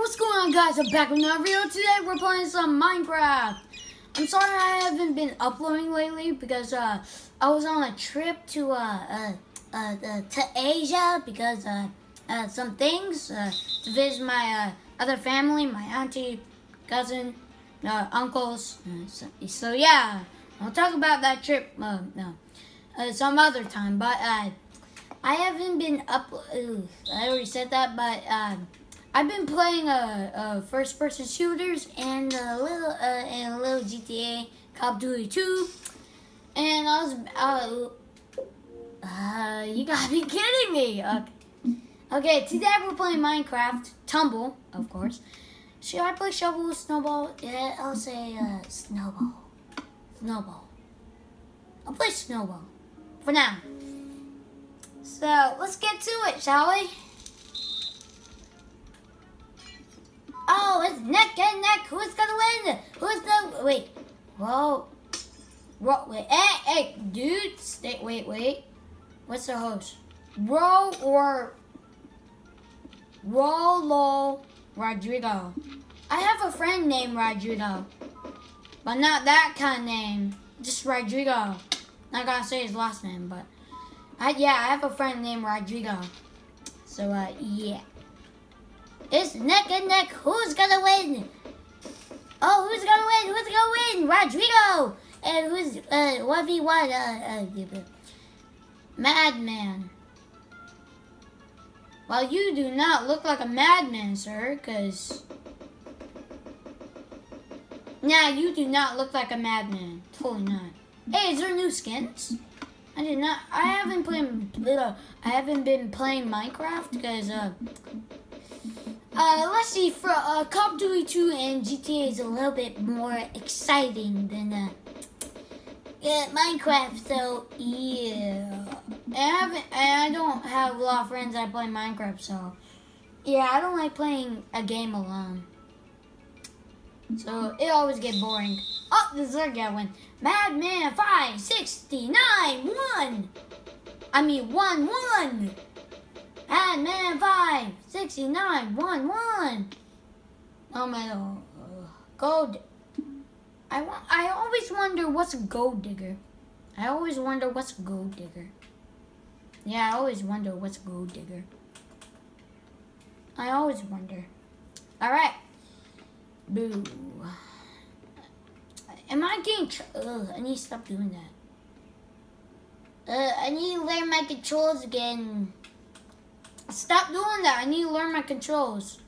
what's going on guys? I'm back with another video. Today we're playing some Minecraft. I'm sorry I haven't been uploading lately because uh, I was on a trip to uh, uh, uh, uh to Asia because uh, some things to visit my other family, my auntie, cousin, uncles. So, so yeah, I'll talk about that trip no, some other time. But I haven't been up. Ooh, I already said that, but. I've been playing uh, uh, first-person shooters and a little uh, and a little GTA Call of Duty 2, and I was uh, uh, you gotta be kidding me. Okay. okay, today we're playing Minecraft Tumble, of course. Should I play Shovel Snowball? Yeah, I'll say uh, Snowball. Snowball. I'll play Snowball for now. So let's get to it, shall we? Oh, it's neck and neck. Who's gonna win? Who's gonna wait? Whoa. Whoa, wait, hey, hey, dude, stay, wait, wait. What's the host? Ro or Rolo Rodrigo. I have a friend named Rodrigo, but not that kind of name. Just Rodrigo. Not gonna say his last name, but I, yeah, I have a friend named Rodrigo. So, uh, yeah. It's neck and neck. Who's gonna win? Oh, who's gonna win? Who's gonna win? Rodrigo. And who's uh one v one? Uh, uh, Madman. Well, you do not look like a madman, sir, because... Nah, you do not look like a madman. Totally not. Hey, is there new skins? I did not. I haven't played little. I haven't been playing Minecraft because uh, uh, let's see, for uh, of Duty 2 and GTA is a little bit more exciting than uh, yeah, Minecraft, so yeah. I, I don't have a lot of friends that play Minecraft, so yeah, I don't like playing a game alone. So it always get boring. Oh, this other guy went. Madman 569 1. I mean 1 1. And man 5, 69, 1, 1. No matter. Uh, gold. I, I always wonder what's a gold digger. I always wonder what's a gold digger. Yeah, I always wonder what's a gold digger. I always wonder. Alright. Boo. Am I getting... Ugh, I need to stop doing that. Uh, I need to learn my controls again. Stop doing that. I need to learn my controls.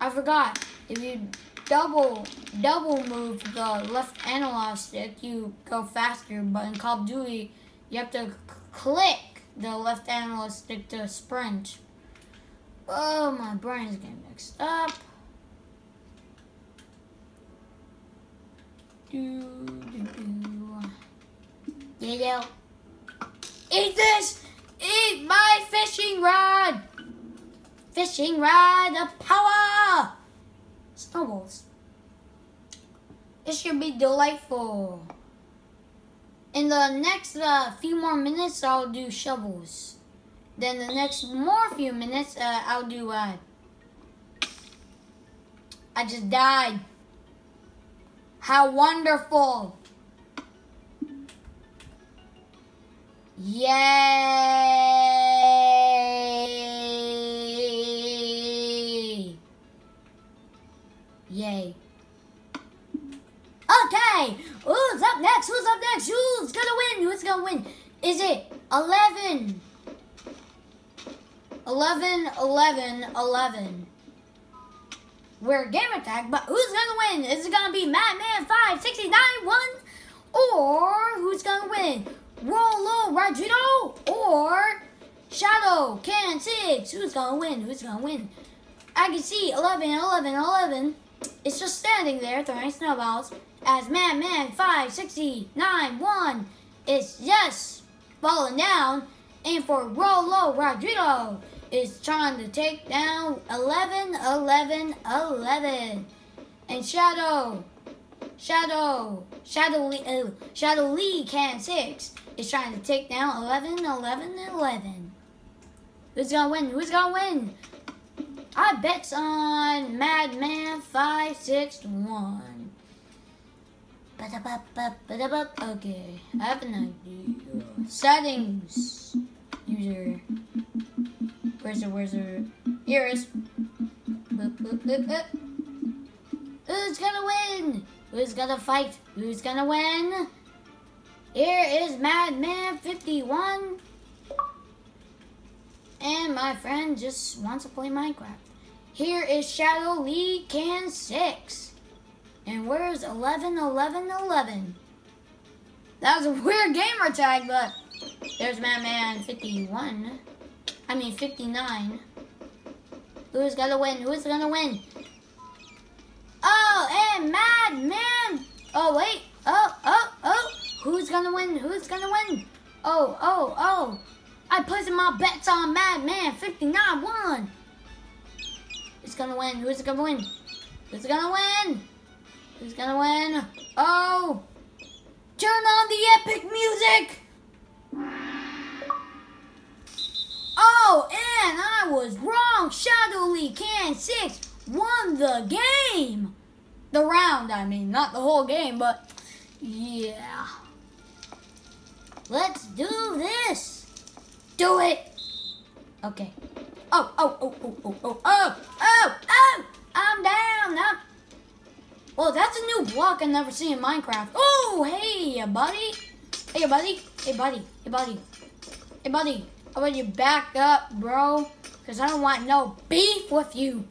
I forgot. If you double double move the left analog stick, you go faster. But in Call of Duty, you have to click the left analog stick to sprint. Oh, my brain's getting mixed up. Do, do, do. Yeah, Eat this! Eat my fishing rod! Fishing rod of power! Snowballs. It should be delightful. In the next uh, few more minutes, I'll do shovels. Then the next more few minutes, uh, I'll do, uh, I just died. How wonderful. Yay! Okay, who's up next? Who's up next? Who's gonna win? Who's gonna win? Is it 11? 11, 11, 11. We're gamer tag, but who's gonna win? Is it gonna be Madman 569 1? Or who's gonna win? Rolo Rodrigo or Shadow Can 6? Who's gonna win? Who's gonna win? I can see 11, 11, 11. It's just standing there throwing snowballs. As Man Madman 569 1 is just falling down. And for Rolo Rodrigo. Is trying to take down 11 11 11 and Shadow Shadow Shadow Lee, uh, Shadow Lee Can 6 is trying to take down 11 11 11 Who's gonna win? Who's gonna win? I bets on Madman 561. Okay, I have an idea. Settings. User. Where's it? Where's it? Here it is. Who's gonna win? Who's gonna fight? Who's gonna win? Here is Madman 51. And my friend just wants to play Minecraft. Here is Shadow Lee Can 6. And where's 11, 11, 11? That was a weird gamer tag, but there's Madman 51. I mean 59. Who's gonna win? Who's gonna win? Oh, and Madman! Oh, wait. Oh, oh, oh. Who's gonna win? Who's gonna win? Oh, oh, oh. I placed my bets on Madman 59 1. Who's gonna win? Who's gonna win? Who's gonna win? Who's gonna win? Oh! Turn on the epic music! Oh, and I was wrong. Shadow Can 6 won the game. The round, I mean, not the whole game, but yeah. Let's do this. Do it. Okay. Oh, oh, oh, oh, oh, oh, oh, oh, oh, oh I'm down. I'm... Well, that's a new block I've never seen in Minecraft. Oh, hey, buddy. Hey, buddy. Hey, buddy. Hey, buddy. Hey, buddy. How about you back up, bro? Because I don't want no beef with you.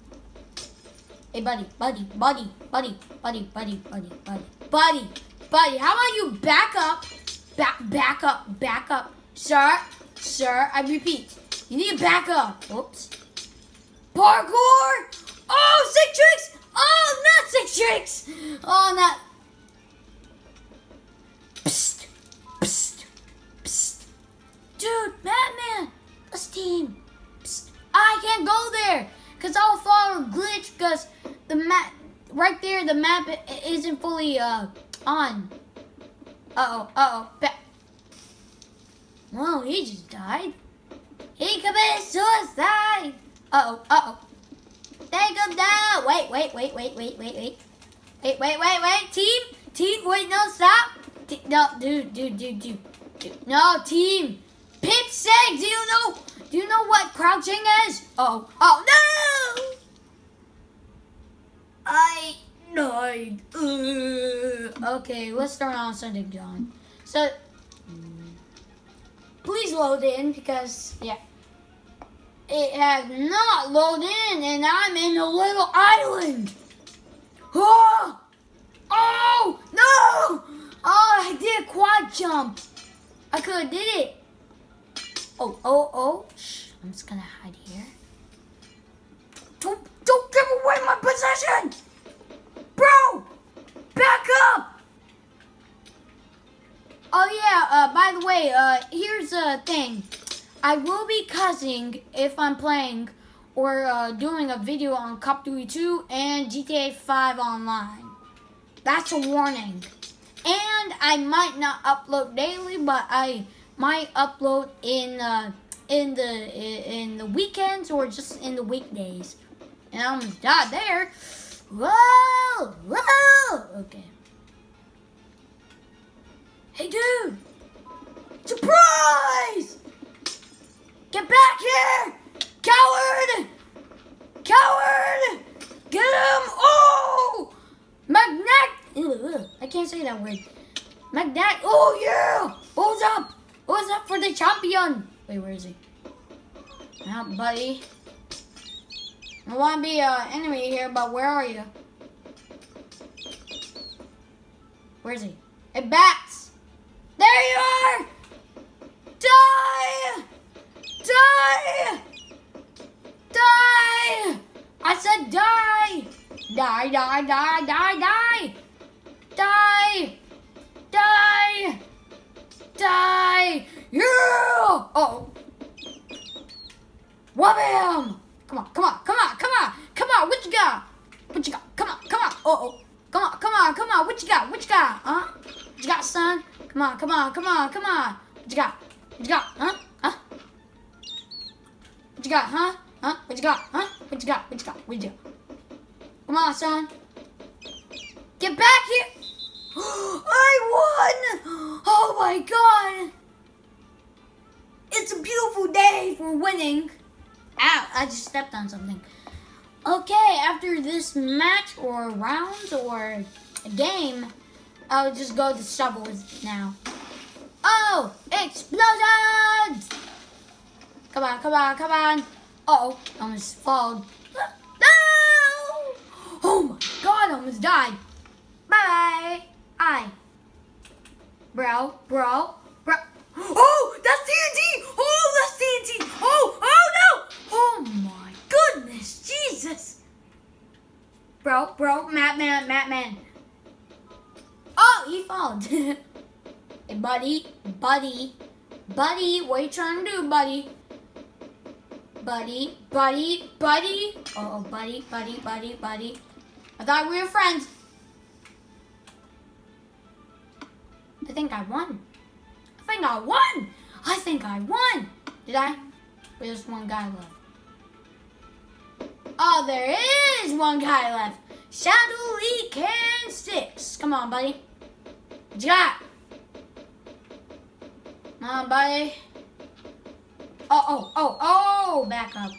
Hey, buddy, buddy, buddy, buddy, buddy, buddy, buddy, buddy, buddy, buddy. How about you back up, back, back up, back up, sir, sir. I repeat, you need to back up. Oops. Parkour. Oh, six tricks. Oh, not six tricks. Oh, not. Psst, psst, psst. Dude, Batman, let's team. Psst. I can't go there because I'll fall glitch because the map right there. The map isn't fully uh on. Uh oh. Uh oh. Ba Whoa, he just died. He committed suicide! Uh-oh, uh-oh. Take him down! Wait, wait, wait, wait, wait, wait, wait. Wait, wait, wait, wait, team! Team, wait, no, stop! T no, dude, dude, dude, dude, dude. No, team! Pip said, do you know, do you know what crouching is? Oh, oh, no! I died. Uh, okay, let's start on something, John. So, please load in because, yeah. It has not loaded in and I'm in a little island. Oh! Oh! No! Oh, I did a quad jump. I could have did it. Oh, oh, oh. Shh, I'm just gonna hide here. Don't, don't give away my possession! Bro! Back up! Oh yeah, uh, by the way, uh, here's a thing. I will be cussing if I'm playing or uh, doing a video on Cop Duty 2 and GTA 5 online. That's a warning. And I might not upload daily, but I might upload in uh, in the in the weekends or just in the weekdays. And I almost died there. Whoa! Whoa! Okay. Can't say that word. Magnet! Oh, yeah! What's up? What's up for the champion? Wait, where is he? Now, buddy. I want to be an enemy here, but where are you? Where is he? Hey, bats! There you are! Die! Die! Die! I said die! Die, die, die, die, die! Die! Die! Die! Yeah! Uh oh. Wabam! Come on, come on, come on, come on, come on, what you got? What you got? Come on, come on. Uh oh. Come on, come on, come on, what you got? What you got? Huh? What you got, son? Come on, come on, come on, come on. What you got? What you got? Huh? Huh? What you got, huh? Huh? What you got? Huh? What you got? What you Where'd you go? Come on, son. Get back here. I won! Oh my god! It's a beautiful day for winning. Ow, I just stepped on something. Okay, after this match or round or game, I'll just go to shovels now. Oh, explosions! Come on, come on, come on. Uh oh, almost fall. No! Oh my god, I almost died. Bye. I. Bro, bro, bro. Oh, that's TNT! Oh, that's TNT! Oh, oh no! Oh my goodness, Jesus! Bro, bro, Madman. Oh, he followed. hey, buddy, buddy, buddy, what you trying to do, buddy? Buddy, buddy, buddy. Uh oh, buddy, buddy, buddy, buddy. I thought we were friends. I think I won. I think I won. I think I won. Did I? There's one guy left. Oh, there is one guy left. Shadow Lee Can Six. Come on, buddy. What you got? Come on, buddy. Oh, oh, oh, oh, back up.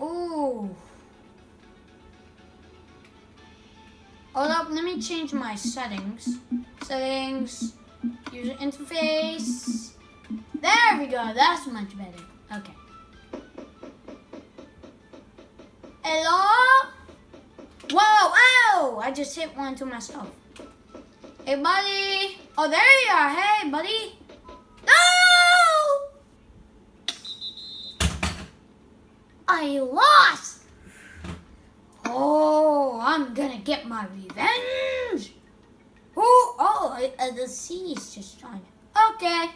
Ooh. Oh, Hold up, let me change my settings. Settings, user interface. There we go, that's much better. Okay. Hello? Whoa, whoa! I just hit one to myself. Hey, buddy. Oh, there you are. Hey, buddy. No! I lost. Oh, I'm gonna get my revenge. Oh, oh, uh, the sea's just trying. Okay.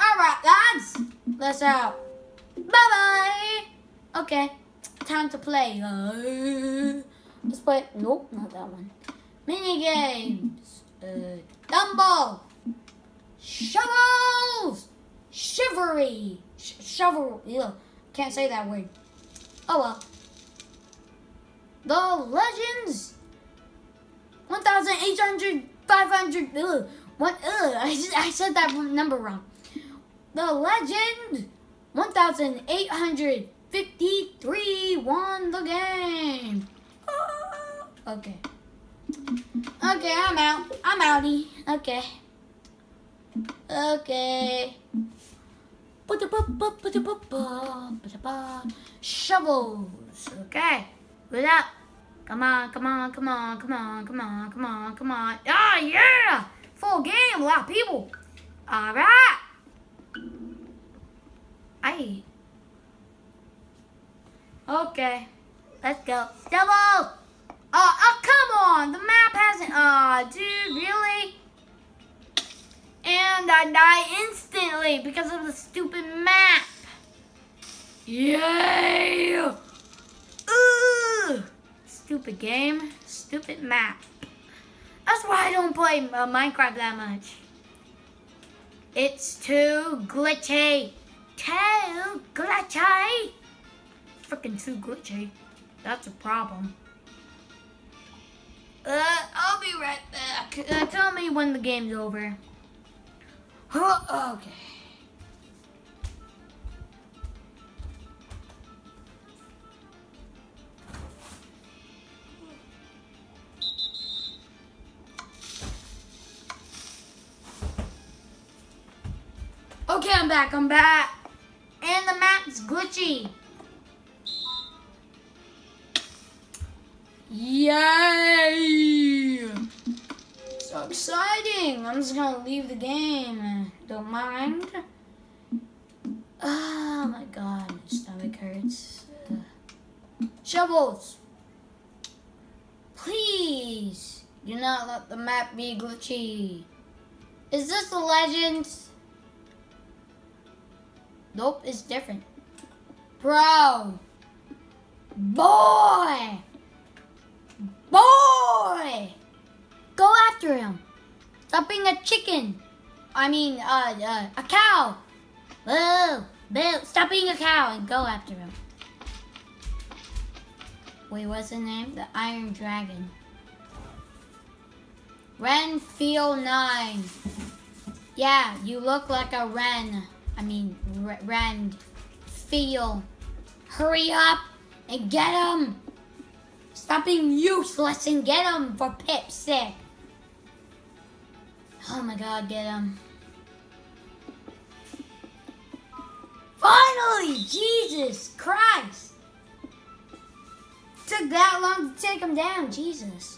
All right, guys. Let's out. Bye bye. Okay, time to play. Let's play. Nope, not that one. Mini games. Uh, Dumbo. Shovels. Shivery. Sh shovel. Ew, can't say that word. Oh well. The Legends. 1,800, 500, ugh. What, ugh, I, I said that number wrong. The Legend 1,853 won the game. Ah, okay. Okay, I'm out. I'm outie. Okay. Okay. Shovels. Okay. Good up. Come on, come on, come on, come on, come on, come on, come on. Ah, yeah! Full game, a lot of people. All right. I. Okay. Let's go. Double! Oh, oh, come on! The map hasn't... Oh, dude, really? And I die instantly because of the stupid map. Yay! Ugh! Stupid game, stupid map. That's why I don't play uh, Minecraft that much. It's too glitchy. Too glitchy. Freaking too glitchy. That's a problem. Uh, I'll be right back. Uh, tell me when the game's over. okay. Okay, I'm back, I'm back. And the map's glitchy. Yay! So exciting. I'm just gonna leave the game. Don't mind. Oh my god, my stomach hurts. Uh, shovels! Please, do not let the map be glitchy. Is this the legend? Nope, it's different. Bro! Boy! Boy! Go after him. Stop being a chicken. I mean, uh, uh, a cow. Whoa, Bill, stop being a cow and go after him. Wait, what's the name? The Iron Dragon. Renfield 9. Yeah, you look like a wren. I mean, wren. Feel. Hurry up and get him. Stop being useless and get him for Pip's sake. Oh my god, get him. Finally! Jesus Christ! Took that long to take him down, Jesus.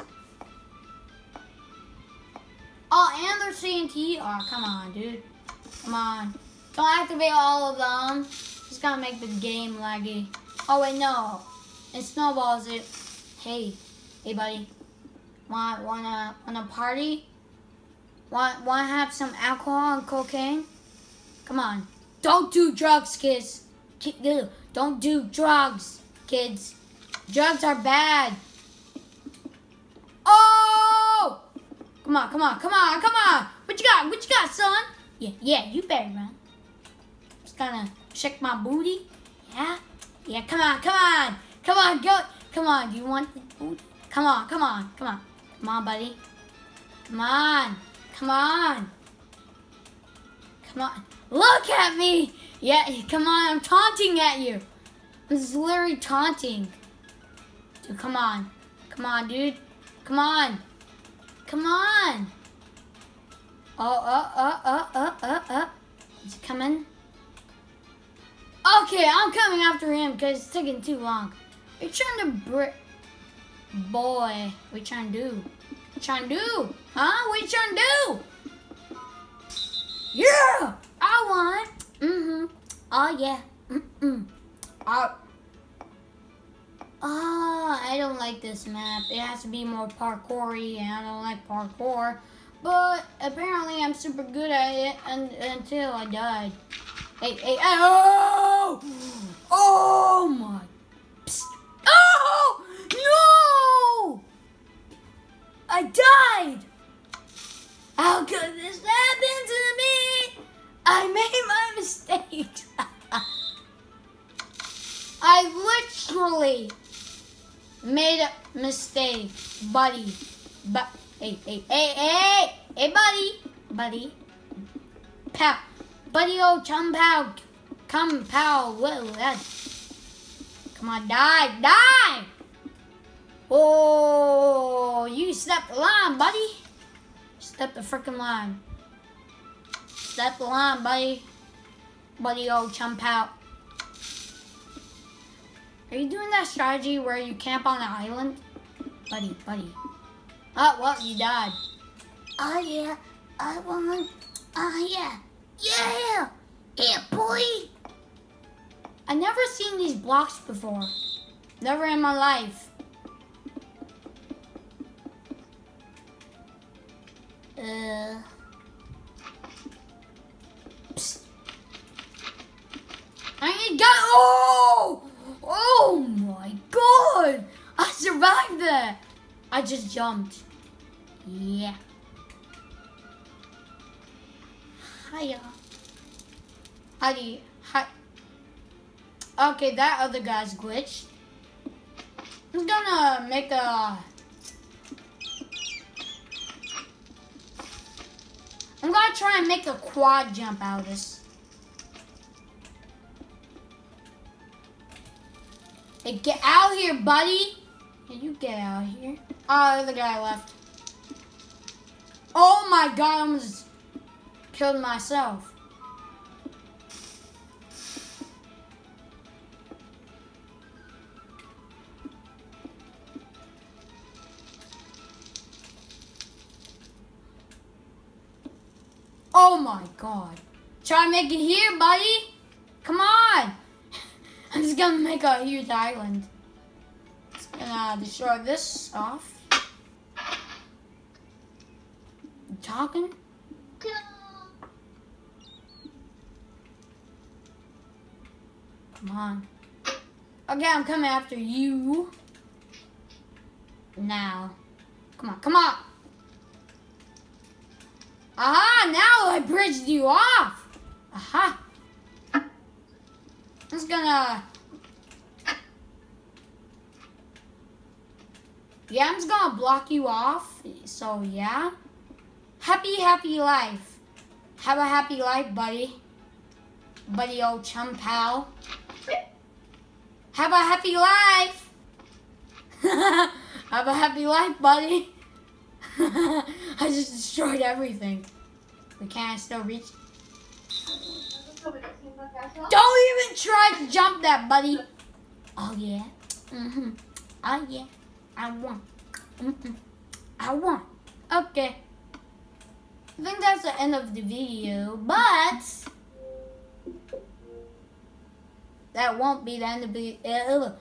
Oh, and they're TNT. Oh, come on, dude. Come on. Don't activate all of them. It's gonna make the game laggy. Oh, wait, no. It snowballs it. Hey, hey, buddy. Want, wanna, wanna party? Want, wanna have some alcohol and cocaine? Come on. Don't do drugs, kids. Don't do drugs, kids. Drugs are bad. Oh! Come on, come on, come on, come on. What you got? What you got, son? Yeah, yeah, you better run. Just gonna check my booty. Yeah? Yeah, come on, come on. Come on, go. Come on, do you want the booty? Come on, come on, come on. Come on, buddy. Come on. Come on. Come on. Look at me! Yeah, come on, I'm taunting at you. This is literally taunting. Dude, come on. Come on, dude. Come on. Come on. Oh, oh, oh, oh, oh, oh, oh. Is he coming? Okay, I'm coming after him because it's taking too long. Are trying to brick? Boy, you trying to do? You trying to do? Huh? You trying to do? Yeah! I won. Mm-hmm. Oh, yeah. Mm-mm. Oh. Oh, I don't like this map. It has to be more parkoury, and I don't like parkour. But apparently I'm super good at it un until I died. Hey, hey, oh! Oh my. Psst. Oh! No! I died! How could this happen to me? I made my mistake. I literally made a mistake, buddy. But hey, hey, hey, hey, hey, buddy, buddy, pal, buddy, oh, chum, pal, come, pal, whoa. Come on, die, die. Oh, you stepped the line, buddy. Step the freaking line. Step the line, buddy. Buddy, old chump out. Are you doing that strategy where you camp on the island? Buddy, buddy. Oh, well, you died. Oh, yeah. I won. Oh, yeah. Yeah! Yeah, boy! I never seen these blocks before. Never in my life. Uh... I ain't got. Oh! Oh my god! I survived that! I just jumped. Yeah. Hiya. Hi. Hi. Okay, that other guy's glitched. I'm gonna make a. I'm gonna try and make a quad jump out of this. Hey, get out here, buddy. Yeah, you get out here. Oh, the guy left. Oh my god, I almost killed myself. Oh my god. Try to make it here, buddy. Come on. I'm just gonna make a huge island. Just gonna destroy this off. Talking? Come on. Okay, I'm coming after you. Now. Come on, come on. Aha, now I bridged you off. Aha. I'm just gonna. Yeah, I'm just gonna block you off. So yeah. Happy, happy life. Have a happy life, buddy. Buddy, old chum pal. Have a happy life. Have a happy life, buddy. I just destroyed everything. We can't still reach. Don't even try to jump that, buddy. Oh yeah. Mm hmm Oh yeah. I won. Mhm. I won. Okay. I think that's the end of the video, but that won't be the end of the video.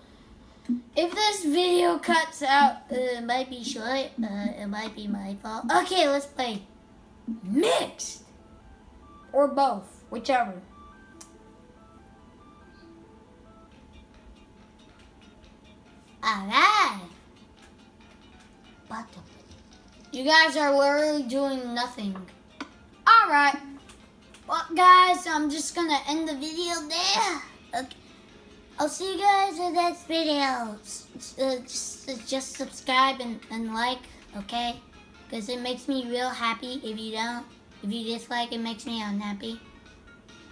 If this video cuts out, uh, it might be short. Uh, it might be my fault. Okay, let's play mixed or both, whichever. Alright. What? You guys are literally doing nothing. Alright. Well, guys, I'm just gonna end the video there. I'll see you guys in the next video. Uh, just, uh, just subscribe and, and like, okay? Because it makes me real happy. If you don't, if you dislike, it makes me unhappy.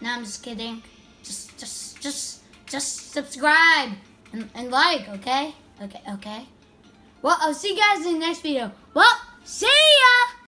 No, I'm just kidding. Just, just, just, just subscribe and, and like, okay? Okay, okay. Well, I'll see you guys in the next video. Well, see ya!